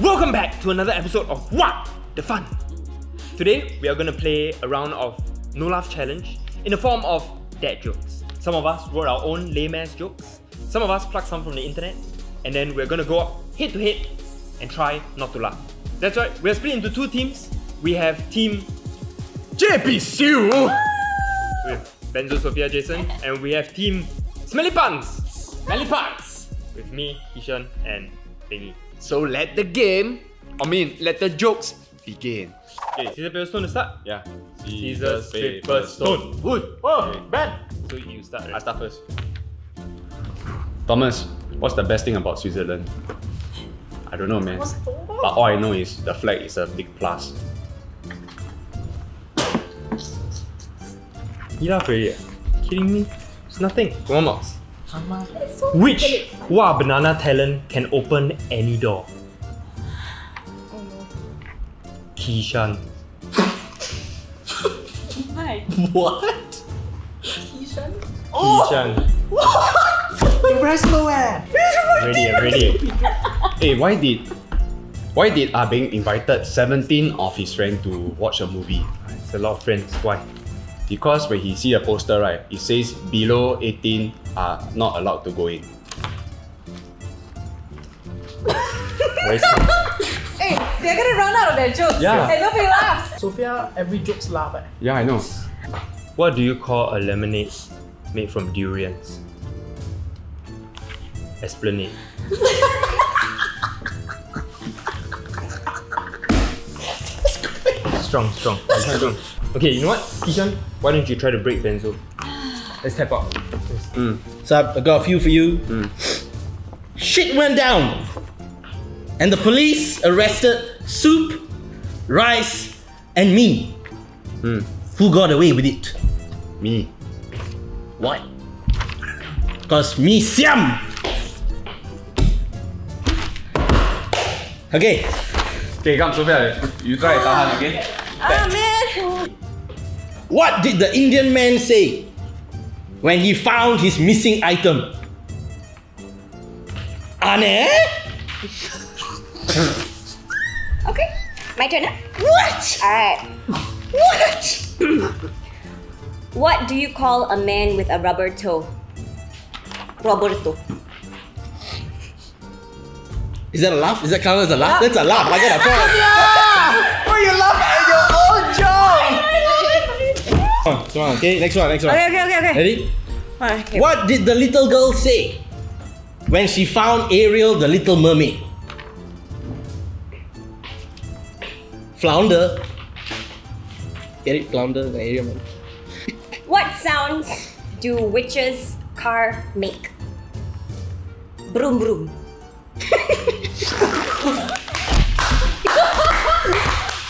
Welcome back to another episode of Wah the Fun. Today we are gonna play a round of no laugh challenge in the form of dad jokes. Some of us wrote our own lame ass jokes. Some of us plucked some from the internet, and then we're gonna go head to head and try not to laugh. That's right. We're split into two teams. We have team JP with Benzo, Sofia, Jason, and we have team Smelly Puns Smelly Parts! with me, Kishan, and Bingy. So let the game, I mean, let the jokes begin. Okay, scissors, paper, stone to start. Yeah. Scissors, paper, stone. Wood. Oh, Ben! So you start. I start first. Thomas, what's the best thing about Switzerland? I don't know, man. But all I know is the flag is a big plus. You laugh already? Kidding me? It's nothing. One more. Which Wah Banana talent can open any door? Kishan. Hi. What? Kishan? Kishan. Ready, I'm ready. Hey, why did why did Ah Beng invited 17 of his friends to watch a movie? It's a lot of friends. Why? Because when he see a poster, right, it says below 18 are not allowed to go in. Hey, they're gonna run out of their jokes. Yeah. And nobody laughs. Sofia, every joke's laugh eh? Yeah, I know. What do you call a lemonade made from durians? Esplanade. strong, strong, strong. Okay, you know what? Kishan, why don't you try to break Benzo? Let's tap out. Mm. So I've got a few for you. Mm. Shit went down, and the police arrested Soup, Rice, and me. Mm. Who got away with it? Me. Why? Cause me Siam. Okay, Okay, come, Sofia. You try tahan, okay? Ah, man. What did the Indian man say when he found his missing item? Ane? Okay, my turn. Huh? What? Alright. What? What do you call a man with a rubber toe? Roberto. Is that a laugh? Is that counted as a laugh? That's a laugh. I get a point. Why you laugh at your own joke? Come on. Okay, next one, next one. Okay, okay, okay, okay. Ready? Okay. What did the little girl say when she found Ariel the little mermaid? Flounder. Get it? Flounder, the Ariel man. What sounds do witches' car make? Broom broom.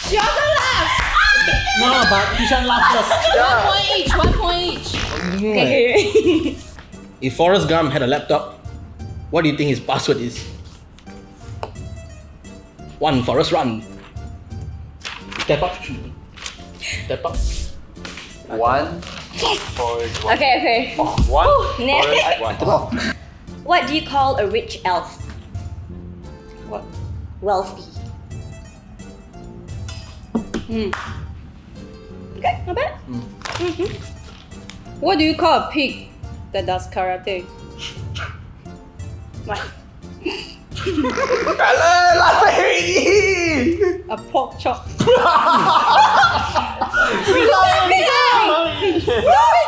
She also laughs. No, but Kishan laughed first. One point each. One point each. Okay. If Forrest Gump had a laptop, what do you think his password is? One, Forrest, run. Step up. Step up. One. okay, okay. One. Next. One. What do you call a rich elf? What? Wealthy. Hmm. Okay, not bad. Mm. What do you call a pig that does karate? What? Laugh already! A pork chop. Sorry,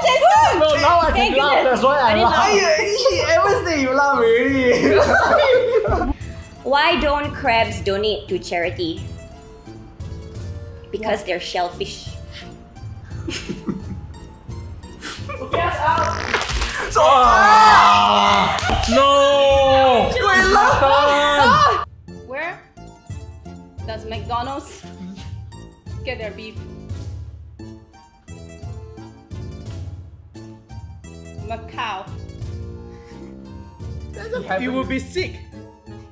Jason! No, now I Thank goodness. why I didn't laugh. She ever say you laugh already? Why don't crabs donate to charity? Because they're shellfish. No! Where does McDonald's get their beef? Macau. You will be sick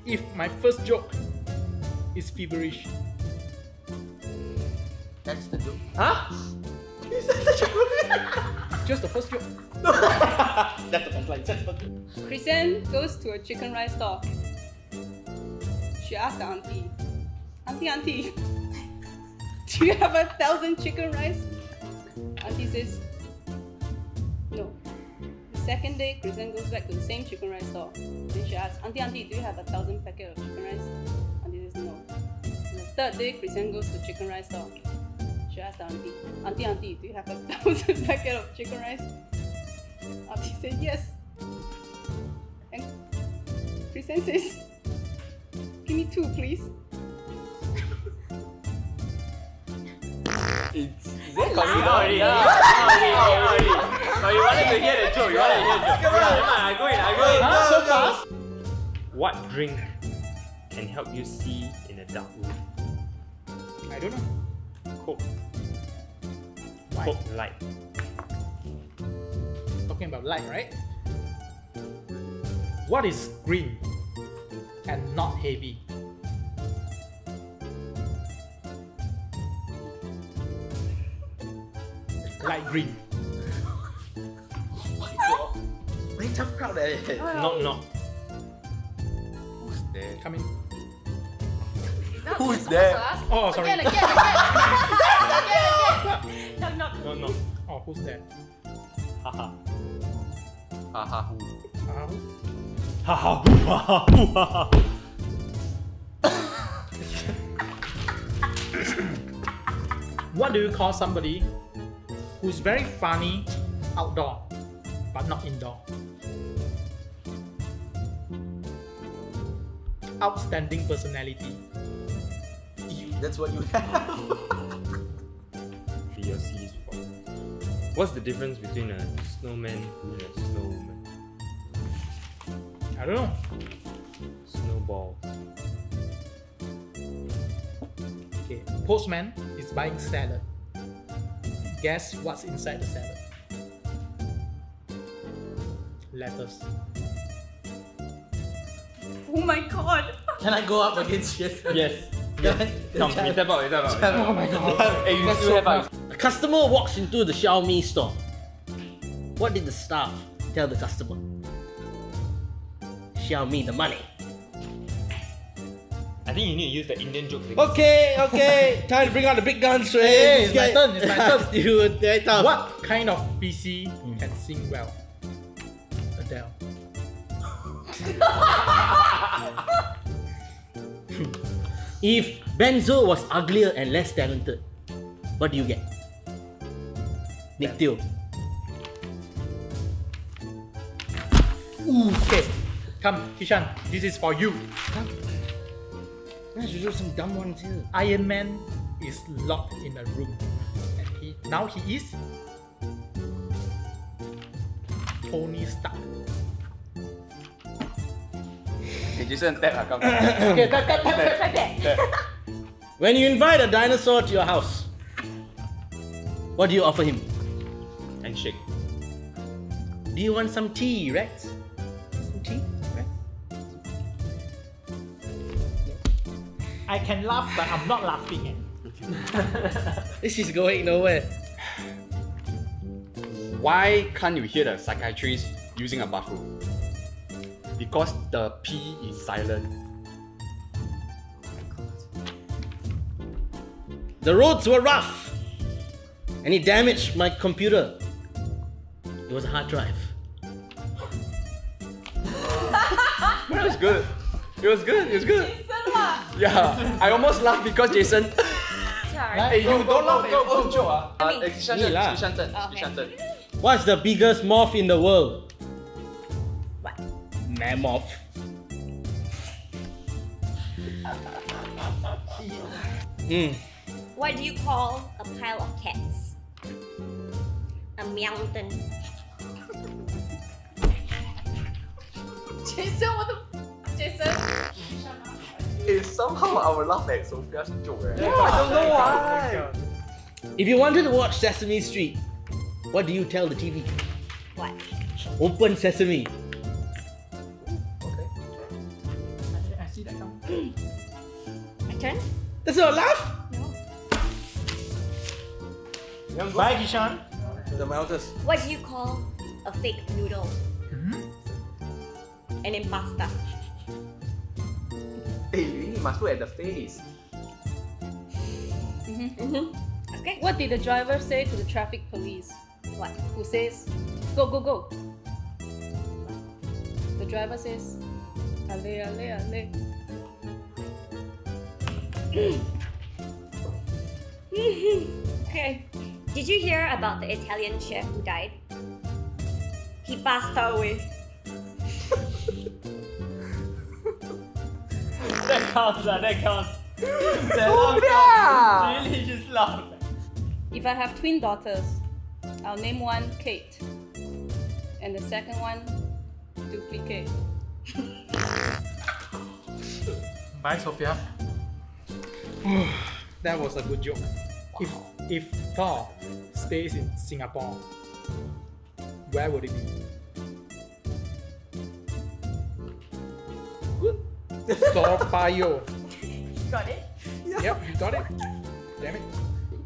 if my first joke is feverish. That's the joke. Huh? Is that the joke? Just the first joke. That's the punchline. That's the punchline. Christian goes to a chicken rice stall. She asked the auntie, Auntie, auntie, do you have a thousand chicken rice? Auntie says, no. The second day, Kristen goes back to the same chicken rice store. Then she asks, Auntie, auntie, do you have a thousand packet of chicken rice? Auntie says, no. The third day, Kristen goes to chicken rice store. She asks the auntie, Auntie, auntie, do you have a thousand packet of chicken rice? Ah, auntie said, yes. And Kristen says, give me two, please. It's, is that considered already? Yeah. already, already. But you wanted to hear the joke. You wanted to hear the joke. Yeah, never mind, I go in, I go in. Huh? So fast? What drink can help you see in a dark room? I don't know. Coke. Why? Coke light. Talking about light, right? What is green and not heavy? Light green. Very tough crowd eh. Knock knock. Who's there? Coming. Who's there? Oh, sorry. Again, again, again. again, again. Knock, knock. No no. Oh, who's there? Haha. Haha, who? Uh, Haha. Haha. Haha. what do you call somebody who's very funny outdoor but not indoor? Outstanding personality. That's what you have. Be your C's for. What's the difference between a snowman and a snowwoman? I don't know. Snowball. Okay, postman is buying salad. Guess what's inside the salad? Lettuce. Oh my god. Can I go up against Jason? Yes. Can I- Come, we step out, we out. Oh my god. Hey, you still have A customer walks into the Xiaomi store. What did the staff tell the customer? Xiaomi the money. I think you need to use the Indian joke. again. Okay, okay. Time to bring out the big guns, Ray. Hey, it's my turn, it's my turn. you very tough. What kind of PC hmm. can sing well? Adele. If Benzo was uglier and less talented, what do you get? Nick Teo. Okay, come, Kishan. This is for you. I should do some dumb ones here. Iron Man is locked in a room, and he now he is Tony Stark. Hey, Jason, tap, come. Okay, tap, tap, tap, tap. Like that. When you invite a dinosaur to your house, what do you offer him? And shake. Do you want some tea, Rex? Some tea, Rex? I can laugh, but I'm not laughing. eh. This is going nowhere. Why can't you hear the psychiatrist using a bathroom? Because the P is silent. The roads were rough, and it damaged my computer. It was a hard drive. It was good. It was good. It was good. Yeah, I almost laughed because Jason. Sorry. hey, you don't laugh at your own joke. I mean- Kishan Me turn, lah. Kishan turn, Okay. Kishan turn. What's the biggest moth in the world? What? Mammoth. Hmm. What do you call a pile of cats? A mountain. Jason, what the f- Jason? Hey, somehow our love laugh at Sofia's joke. Eh. I don't know why. If you wanted to watch Sesame Street, what do you tell the TV? What? Open Sesame. That's not a laugh. Bye, Kishan. The mountains. What do you call a fake noodle? Mhm. An impasta. Hey, you you must look at the face. Okay. What did the driver say to the traffic police? What? Who says, go, go, go? The driver says, ale, ale, ale. Okay. Did you hear about the Italian chef who died? He passed away. That counts, ah, that counts. That laugh counts. Really, just laugh. If I have twin daughters, I'll name one Kate, and the second one duplicate. Bye, Sofia. that was a good joke. If if Thor stays in Singapore, where would it be? Good. Thor Payoh. Got it? Yep, you got it. Damn it.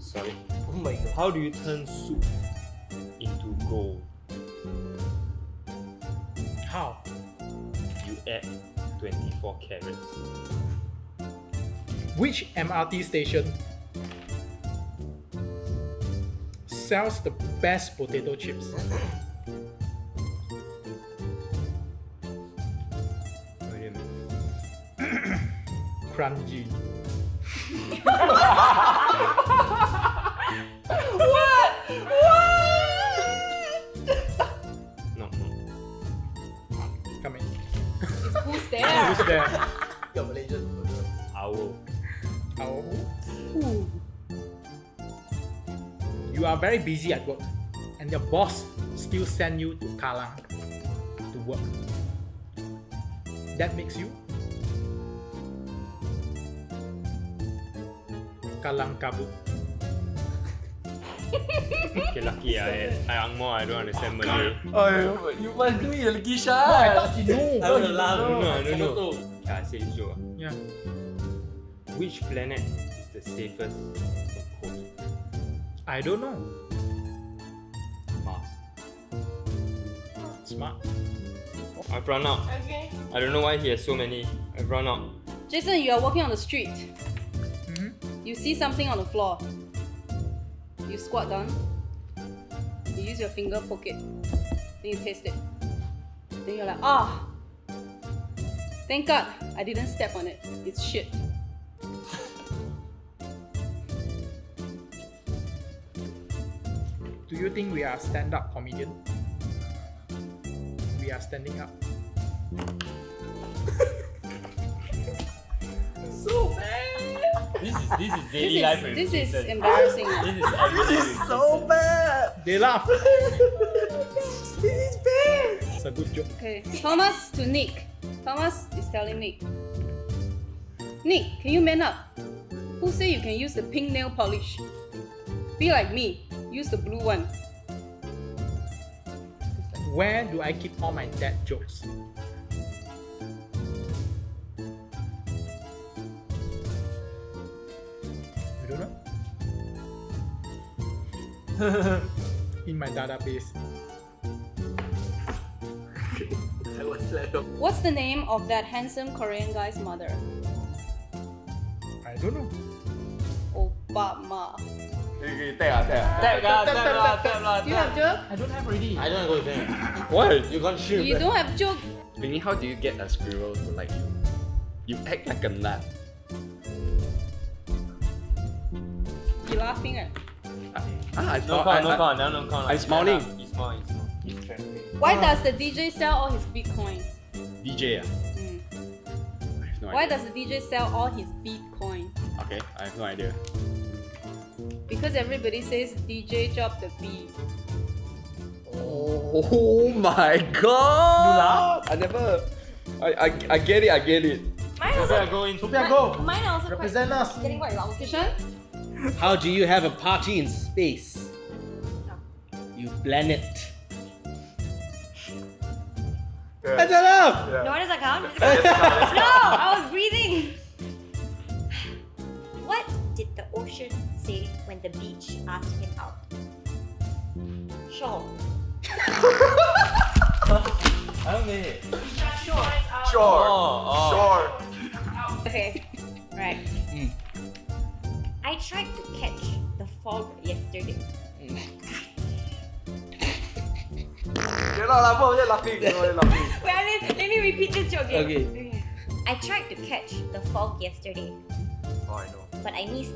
Sorry. Oh my god. How do you turn soup into gold? How? You add 24 carrots. Which MRT station sells the best potato chips? What do you mean? Crunchy. very busy at work, and your boss still send you to Kallang to work. That makes you Kalang kabut. Okay, lucky I, I ang mo, I don't understand Malay. Oh, you must do it lagi, Shan. I thought you know. I want to laugh. No, I don't know. Betul. Yeah, I say it's ah. Yeah. Which planet is the safest for COVID? I don't know. Mars. Smart. I've run out. Okay. I don't know why he has so many. I've run out. Jason, you are walking on the street. Mhm. You see something on the floor. You squat down. You use your finger, poke it. Then you taste it. Then you're like, ah! Thank God I didn't step on it. It's shit. You think we are stand-up comedian? We are standing up. So bad. This is this is daily This life is, this is Jason. embarrassing. This is everyday with So bad. They laugh. This is bad. It's a good joke. Okay, Thomas to Nick. Thomas is telling Nick. Nick, can you man up? Who say you can use the pink nail polish? Be like me. Use the blue one. Where do I keep all my dad jokes? You don't know? In my database. I was like, um, What's the name of that handsome Korean guy's mother? I don't know. Obama. Okay, tag ah, tag ah. Tap lah, tap lah, tap lah, Do you have joke? I don't have already. I don't go there. What? You can't shoot. You don't have joke. Vinny, how do you get a squirrel to like you? You act like a nut. You laughing at? Ah, I No thought- count, I- no I- count, now no count. I'm smiling. He's small, he's small. Why does the DJ sell all his Bitcoin? DJ. ah? I no Why idea. does the DJ sell all his Bitcoin? Okay, I have no idea. Because everybody says DJ drop the beat. Oh, oh my god! You laugh? I never. I, I, I get it, I get it. Mine also. Sofia, go in. Sofia, go! Mine also Represent quite, us. Getting quite long. Kishan? How do you have a party in space? Ah. You planet. That's enough! No, does that count? no, I was breathing. What did the ocean say when the beach asked him out? Sure. I don't get it. Sure. Oh, oh. Sure. Okay, right. Mm. I tried to catch the fog yesterday. You're not laughing, you're laughing, you're laughing. Wait, let, let me repeat this joke again. Okay. I tried to catch the fog yesterday, Oh, I know. But I missed.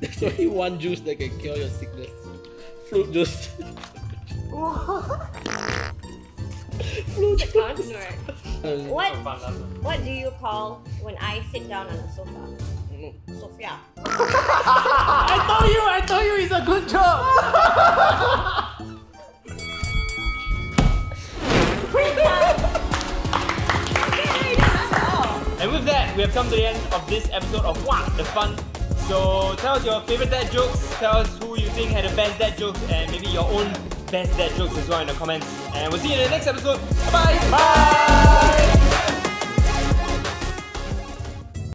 There's only one juice that can cure your sickness. Fruit juice. Fruit juice. Um, What What do you call when I sit down on a sofa? Sofia. I told you, I told you it's a good job. we have come to the end of this episode of Wah the Fun. So tell us your favorite dad jokes, tell us who you think had the best dad jokes, and maybe your own best dad jokes as well in the comments. And we'll see you in the next episode. Bye bye!